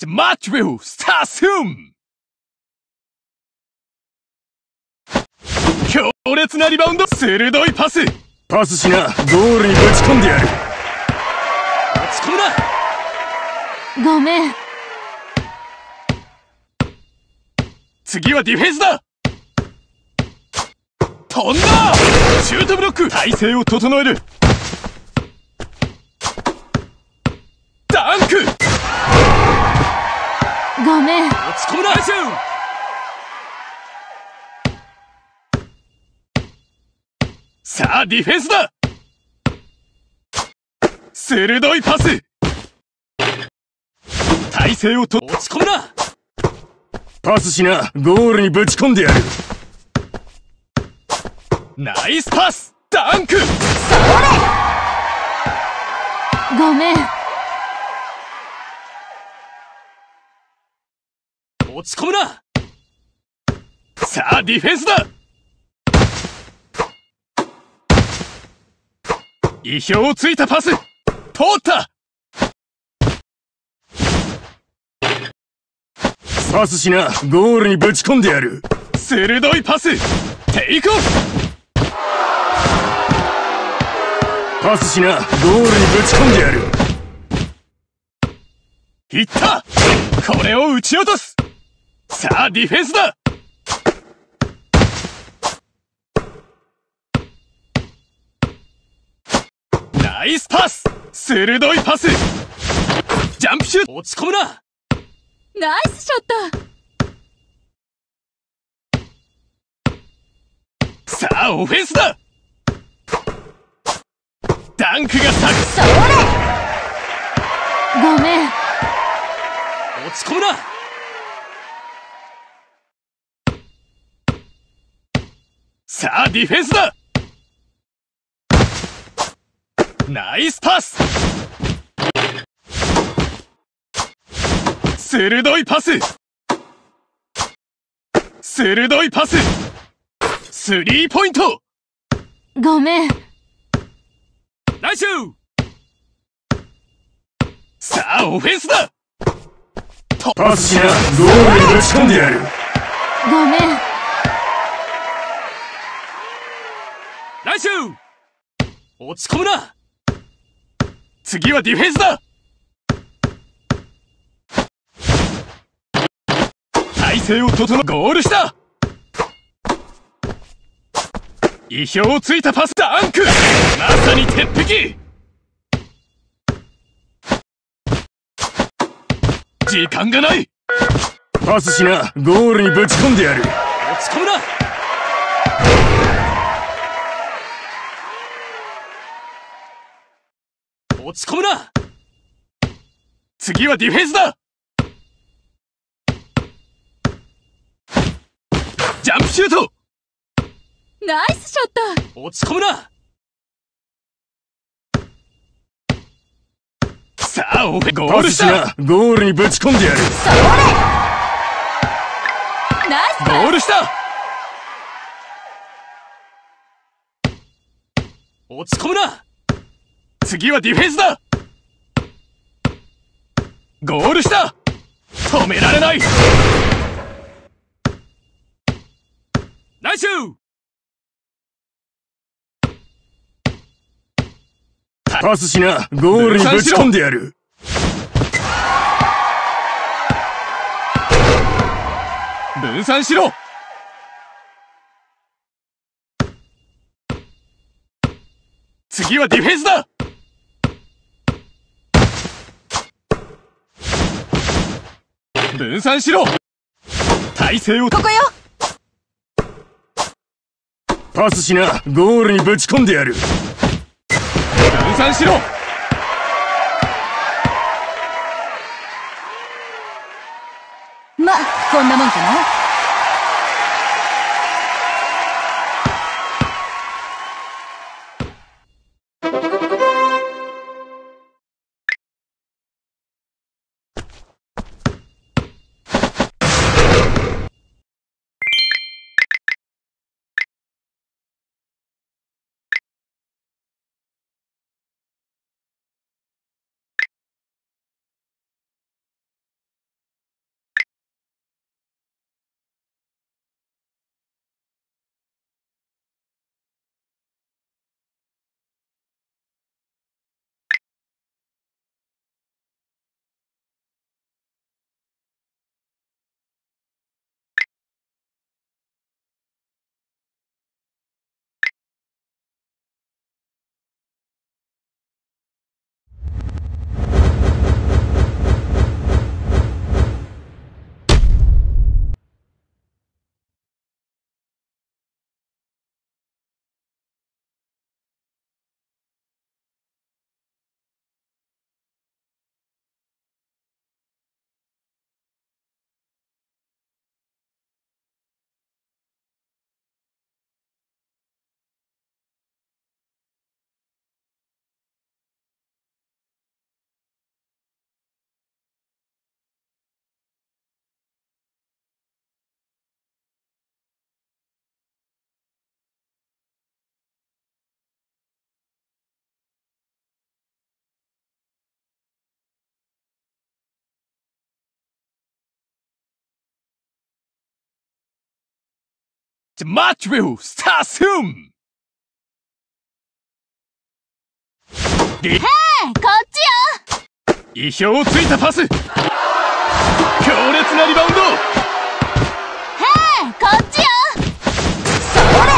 The match will start soon! 強烈なリバウンド鋭いパスパスしな、ゴールにぶち込んでやる。込むなごめん。次はディフェンスだ飛んだシュートブロック体勢を整えるあディフェンスだ。鋭いパス。体勢をと落ち込むな。パスしな、ゴールにぶち込んでやる。ナイスパス。ダンク。ごめん。落ち込むな。さあディフェンスだ意表をついたパス。通った。パスしな、ゴールにぶち込んでやる。鋭いパス。テイクオフ。パスしな、ゴールにぶち込んでやる。いった。これを撃ち落とす。さあディフェンスだ。ナイスパス。鋭いパス。ジャンプシュート。落ち込むな。ナイスショット。さあオフェンスだ。ダンクがそれ。ごめん。落ち込むな。さあディフェンスだナイスパス。鋭いパス。鋭いパス。スリーポイント。ごめん。ナイス。シューさあオフェンスだ。とパスしな、ゴールにぶち込んでやる。ごめん。ナイス。シュー落ち込むな次はディフェンスだ。体勢を整えゴールした意表をついたパスダンク。まさに鉄壁。時間がない。パスしな、ゴールにぶち込んでやる。落ち込むな。落ち込むな。次はディフェンスだ。ジャンプシュート。ナイスショット。落ち込むな。さあオフェゴーパルした。スしな、ゴールにぶち込んでやる。それナイスパゴールした。落ち込むな次はディフェンスだ。ゴールした止められない。ナイスパスしな、ゴールにぶち込んでやる。分散しろ。次はディフェンスだ分散しろ。体勢を。ここよ。パスしな、ゴールにぶち込んでやる。分散しろ。ま、こんなもんかな The match will start soon! リこっちよ!意表をついたパス強烈なリバウンド!こっちよ!それ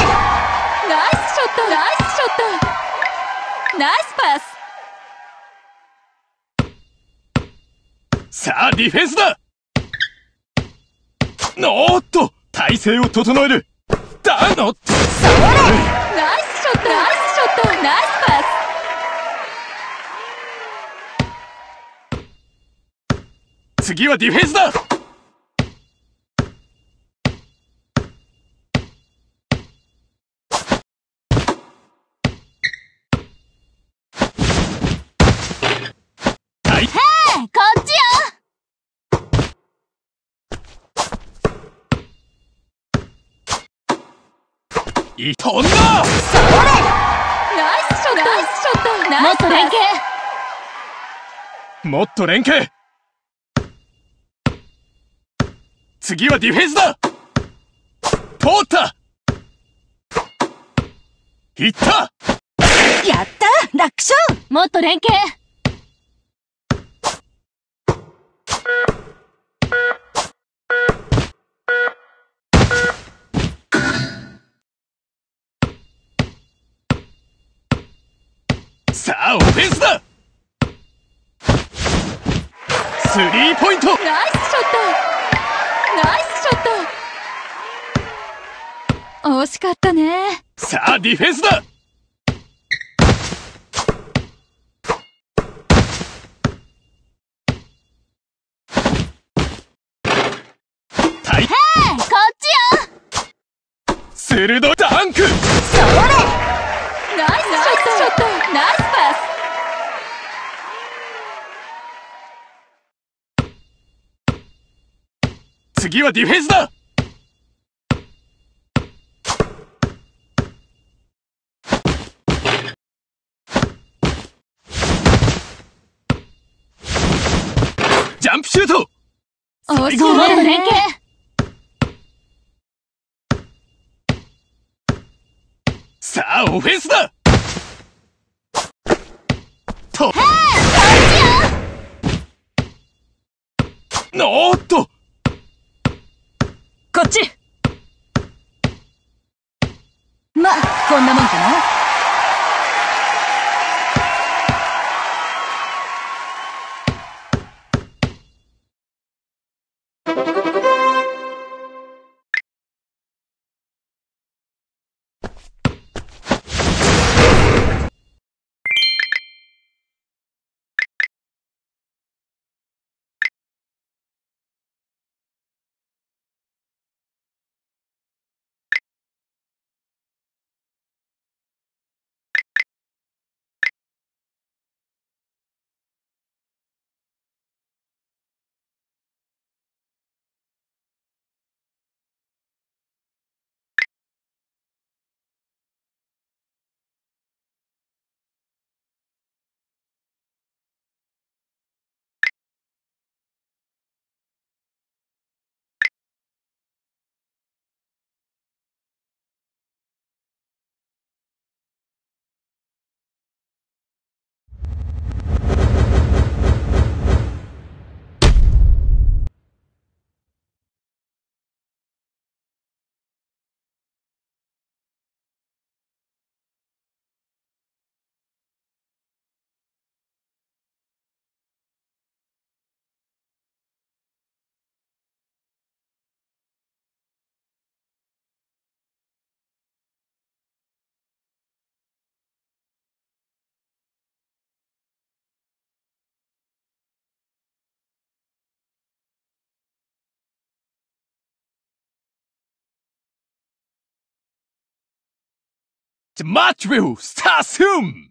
ナイスショットナイスショット!ナイスパス!さあディフェンスだ!おーっと体勢を整えるだの？ナイスショットナイスショットナイスパ次はディフェンスだはいスこっちよい飛んだ！ナイスショットナイスショットもっと連携！もっと連携次はディフェンスだ！通った！いった！やった！楽勝！もっと連携さあオフェンスだ。スリーポイント。ナイスショット。ナイスショット。惜しかったね。さあディフェンスだ。タイこっちよ。鋭いダンク。それ。ナイスショット。ナイスパ次はディフェンスだ。ジャンプシュート。ス惜しかったね。連携さあオフェンスだ。と。おーっとこっち。ま、こんなもんかな。The match will start soon!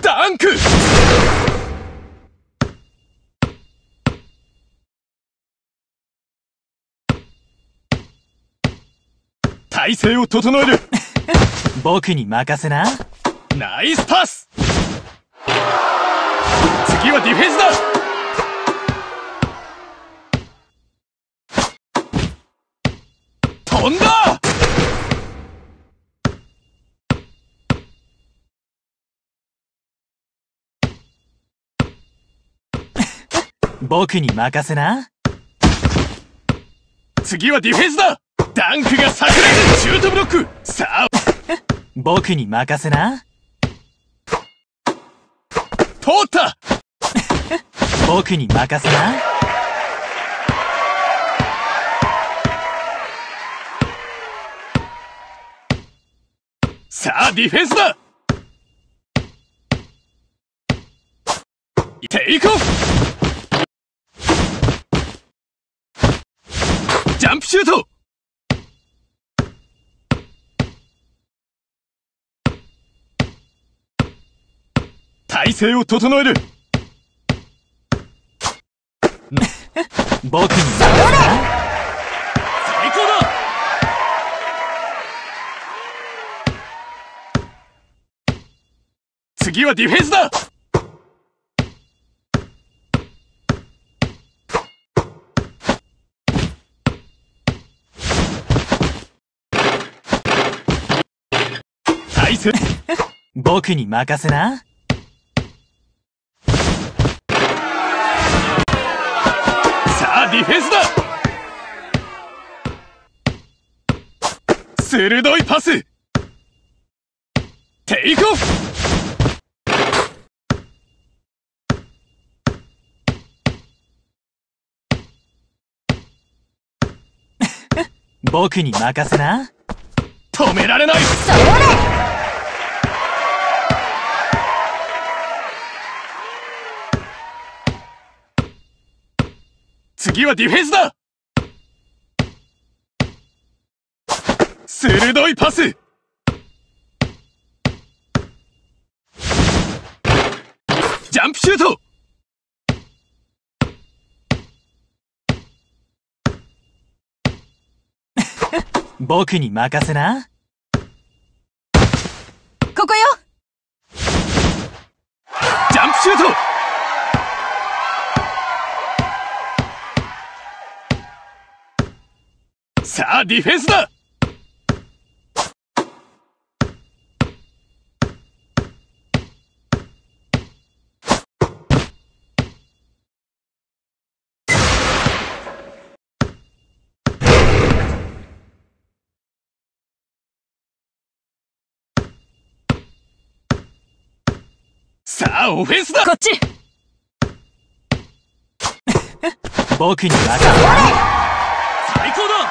ダンク体勢を整える 僕に任せな。ナイスパス次はディフェンスだ飛んだ僕に任せな。次はディフェンスだダンクが炸裂シュートブロックさあ僕に任せな。通った僕に任せな。さあディフェンスだ!テイクオフジャンプシュート!体勢を整える! 僕に次はディフェンスだ。体勢僕に任せな。さあディフェンスだ。鋭いパス。テイクオフ。僕に任せな。止められない。それ。次はディフェンスだ。鋭いパス。ジャンプシュート。僕に任せな。ここよ。ジャンプシュート。さあディフェンスださあオフェンスだ。こっち。僕に任せな。最高だ。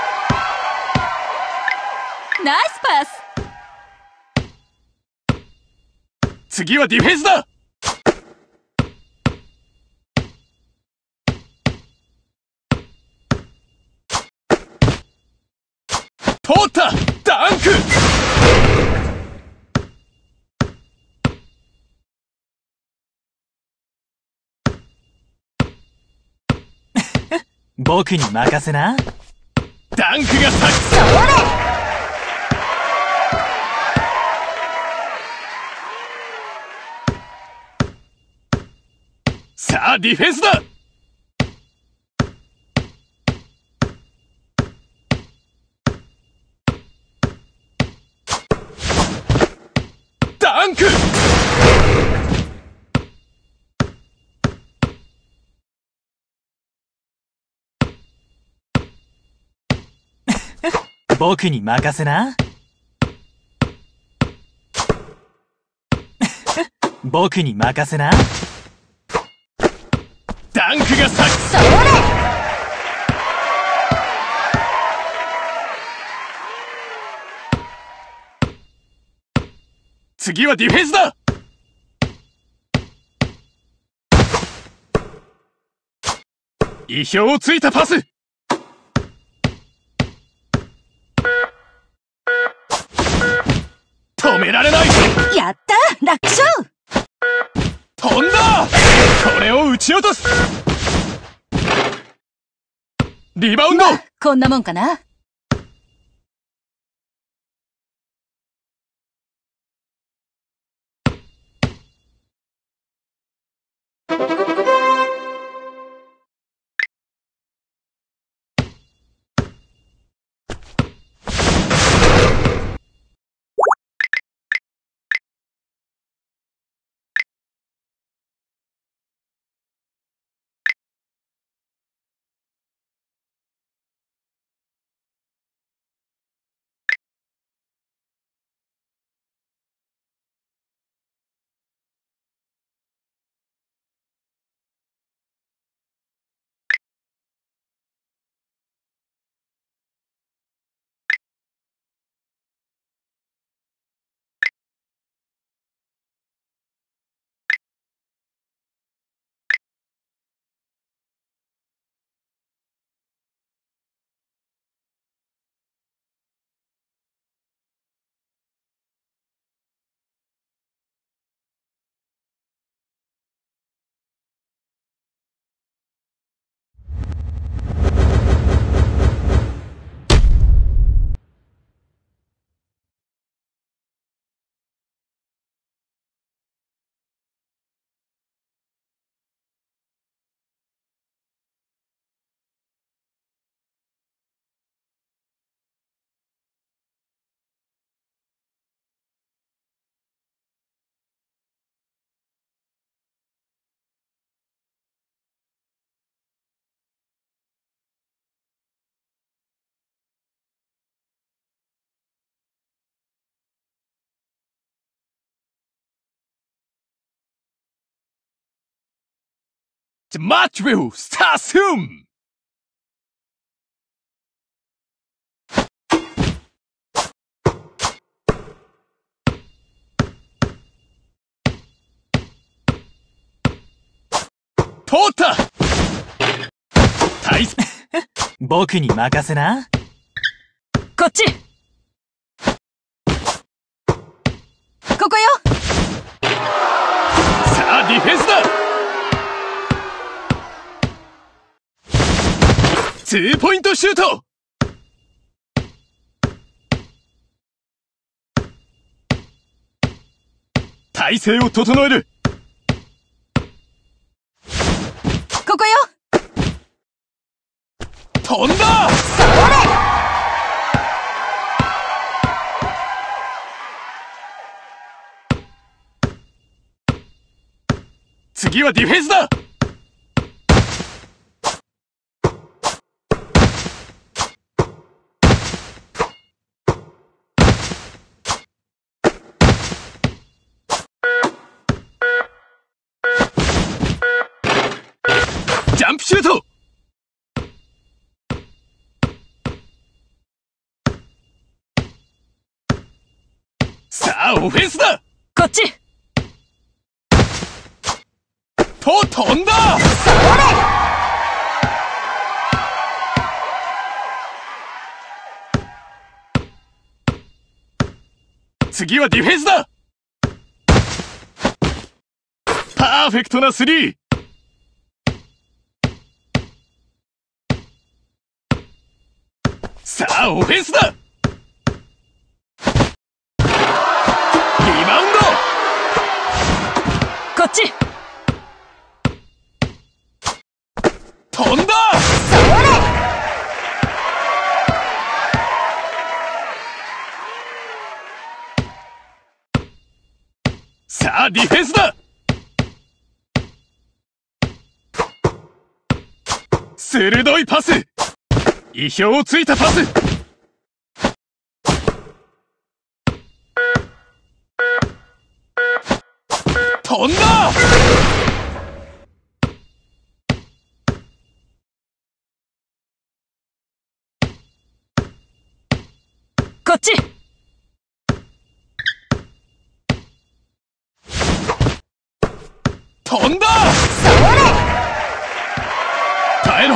ナイスパス。次はディフェンスだ。通った。ダンク僕に任せな。ダンクがさそれ。さあディフェンスだダンク僕に任せな。僕に任せな。ダンクがさそれ次はディフェンスだ意表をついたパスやった楽勝！飛んだ！これを撃ち落とす！リバウンド！こんなもんかな The match will start soon! 通った対僕に任せな。こっち。ここよ。さあディフェンスだツーポイントシュート。体勢を整える。ここよ。飛んだ！次はディフェンスだシュートさあオフェンスだ。こっち。と飛んだ。次はディフェンスだ。パーフェクトなスリーさあオフェンスだ。リバウンド。こっち。飛んだ。さあディフェンスだ。鋭いパス意表をついたパス。飛んだ！こっち！飛んだ耐えろ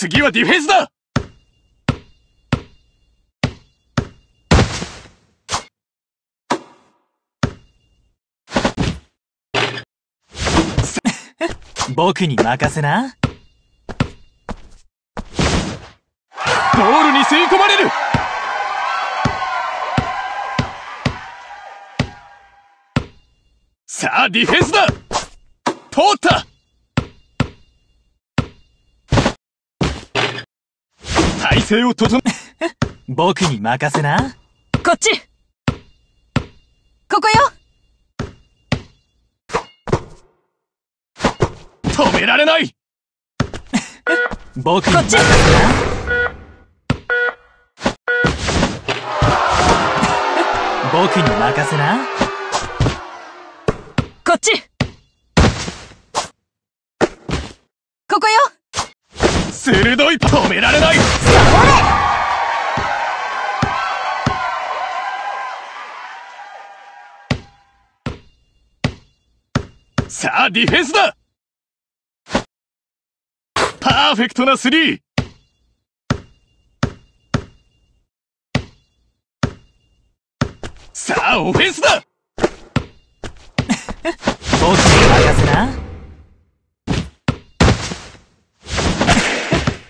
次はディフェンスだ。僕に任せな。ゴールに吸い込まれる。さあディフェンスだ。通った体勢を整え 僕に任せな。こっちここよ止められない僕に任せな。僕に任せな。こっちここよ鋭い止められない。それさあディフェンスだ。パーフェクトなスリー。さあオフェンスだ。僕に任せな。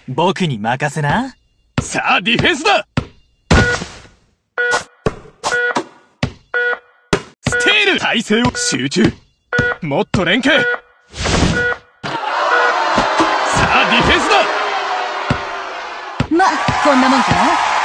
僕に任せな。さあディフェンスだ。ステール体勢を集中。もっと連携。さあディフェンスだ。まこんなもんかな？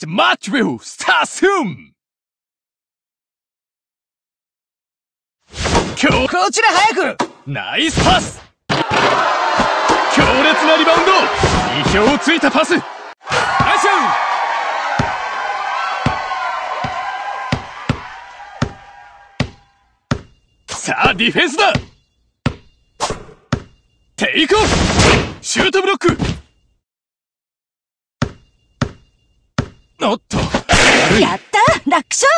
The match will start soon! 今日、こちら早く!ナイスパス強烈なリバウンド!意表をついたパス!ナイスさあ、ディフェンスだ!テイクオフシュートブロックおっと。やった楽勝。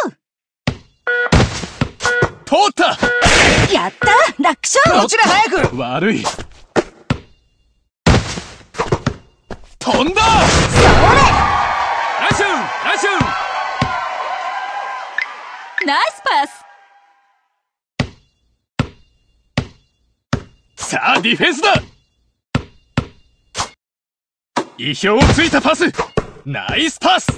通った。やった楽勝。こちら早く？悪い。飛んだ。そナイスナイスれナイスパス。さあディフェンスだ。意表をついたパス。ナイスパス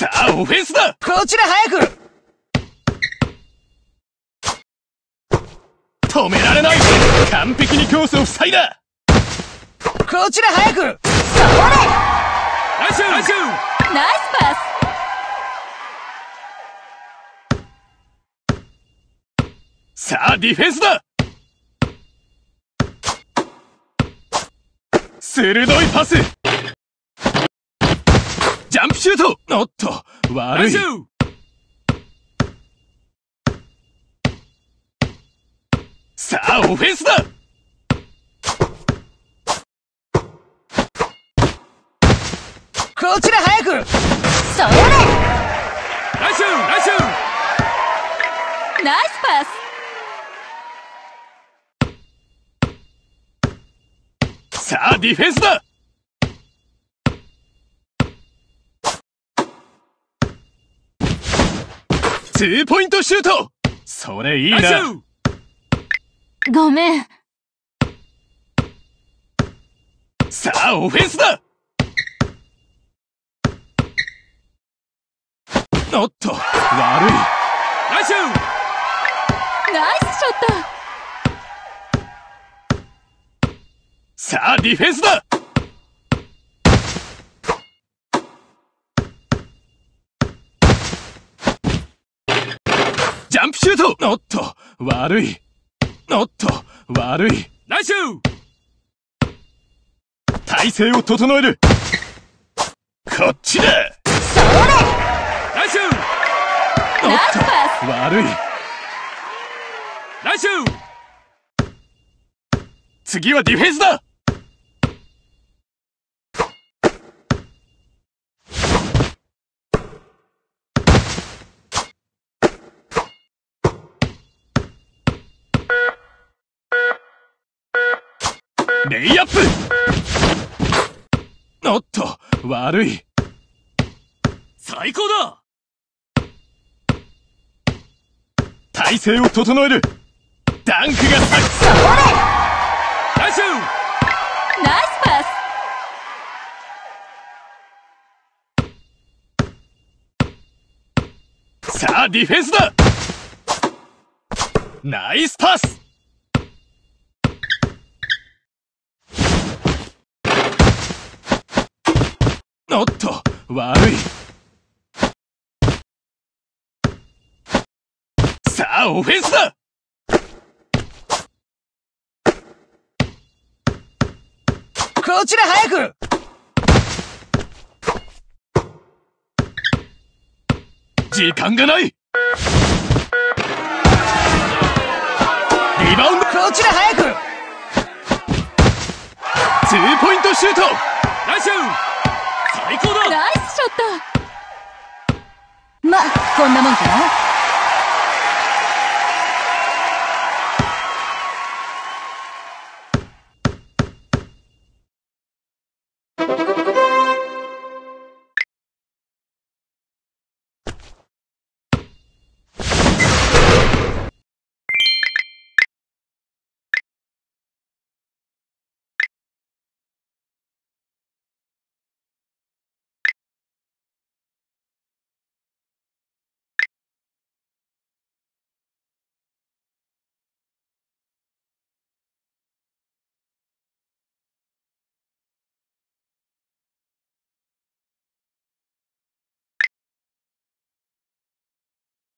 さあオフェンスだ。こちら早く！止められない。完璧にコースを塞いだ。こちら早く！ナイスナイスナイスパさあディフェンスだ。鋭いパス。ジャンプシュート！おっと悪い。さあオフェンスだ！こちら早く！スそれナイス!ナイス!ナイスパス！さあディフェンスだツーポイントシュート。それいいな。ごめん。さあオフェンスだ。おっと悪い。ナイスナイスショット。さあディフェンスだジャンプシュート！おっと悪い！おっと悪い！ナイス体勢を整える！こっちだ！ナイスナイスパス悪い！ナイス次はディフェンスだ！レイアップ。おっと悪い。最高だ。体勢を整える。ダンクが咲くナイスナイス。パさあディフェンスだ。ナイスパスおっと悪い。さあオフェンスだ。こちら早く。時間がない。リバウンド。こちら早く。ツーポイントシュート。ナイス最高だ。ナイスショット。まこんなもんかな。